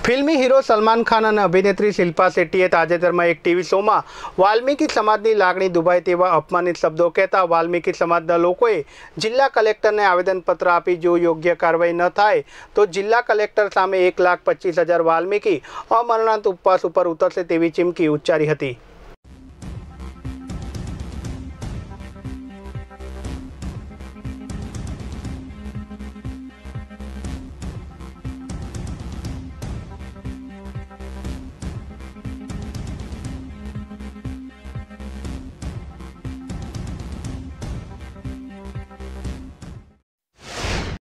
ફિલ્મી હીરો સલમાન ખાન અને અભિનેત્રી શિલ્પા શેટ્ટીએ તાજેતરમાં એક ટીવી શોમાં વાલ્મીકી સમાજની લાગણી દુભાય તેવા અપમાનિત શબ્દો કહેતા વાલ્મીકી સમાજના લોકોએ જિલ્લા કલેક્ટરને આવેદનપત્ર આપી જો યોગ્ય કાર્યવાહી ન થાય તો જિલ્લા કલેક્ટર સામે એક લાખ પચીસ હજાર વાલ્મીકી અમરણાંત ઉપવાસ ઉપર ઉતરશે તેવી ચીમકી ઉચ્ચારી હતી.